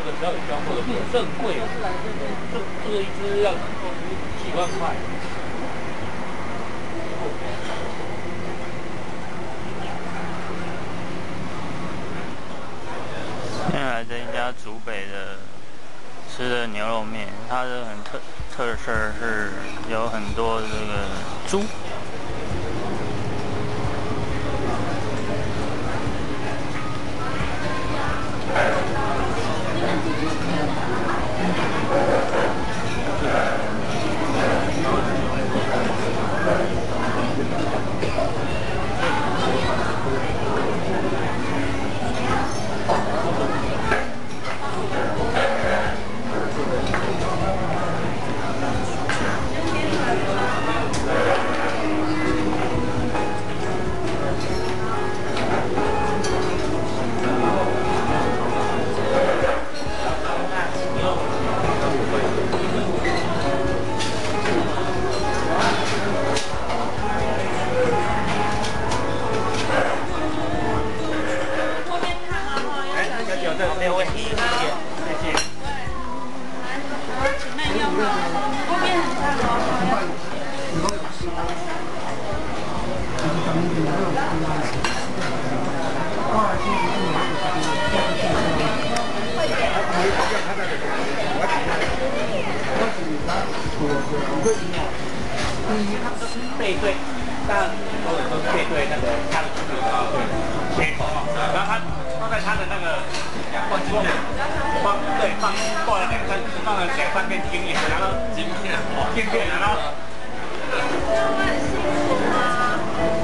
的时候有教过的，这很贵，这这一只要几万块。现在来这一家竹北的吃的牛肉面，它的很特特色是有很多这个猪。后面很烫哦。背对，但都有都背对那个他的切口，然后他放在他的那个放金片，放对放挂了两三放了两三片金片，然后金片金片，然后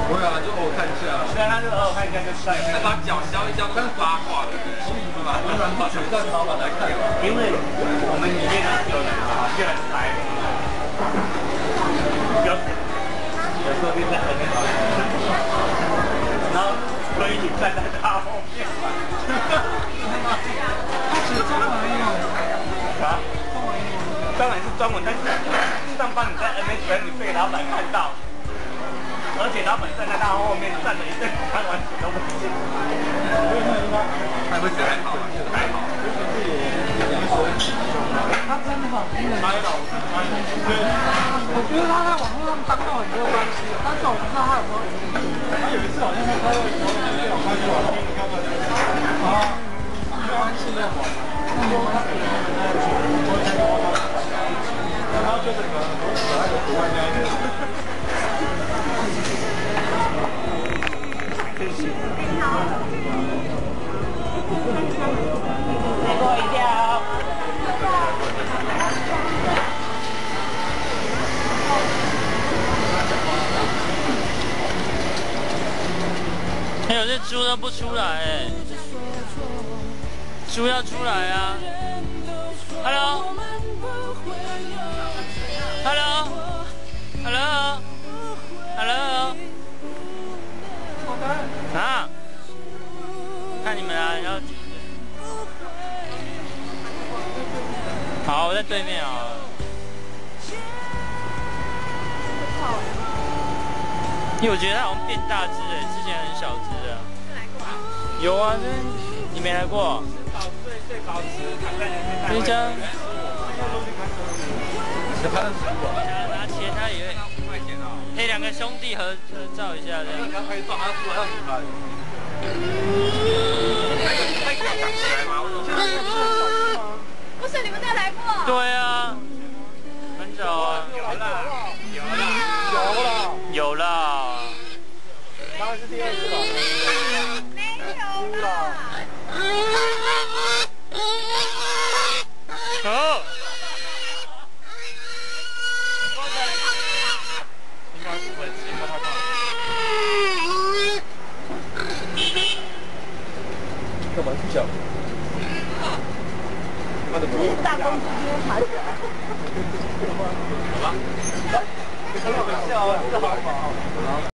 不会啊，就偶看一下，虽然他就偶尔看一下就晒，再把脚削一削，都是八卦的，是吧？突然把水让老板来看，因为我们有时候就在后面，然后所以你站在他后面，是专门用啊，当然是专门，但是上班你在 MSN 你被老板看到，而且老板站在他后面站了一阵，他完全都不行。还会觉得还好啊，觉得还好。他真的很英文，还有，我觉得他在网络上当到很多关系，但是我不知道他有没有。他有一次好像他开会的时候，就有开去网络看到啊，关系的，然后就整个可爱的图案那一个。再过一遍。还有这猪不出来哎，猪要出来啊！Hello，Hello，Hello，Hello，啊！看你们啊，然后好，我在对面啊。因为我觉得它好像变大只哎，之前很小只的。有啊，这你没来过？最最保持躺在人家这家你拍的什么？拿钱他也会。五块钱啊！哎，两个兄弟合合照一下这样。刚拍照，他说要你拍。那个那个挡起来吗？我现在不是你们再来过？对啊，很早啊。有啦，有了，有啦。当然是第二次了。没有啦。哦。应该不会，应该太胖了。干嘛去讲？他的大公司今天爬起来。好吧，开玩笑啊，这好不好？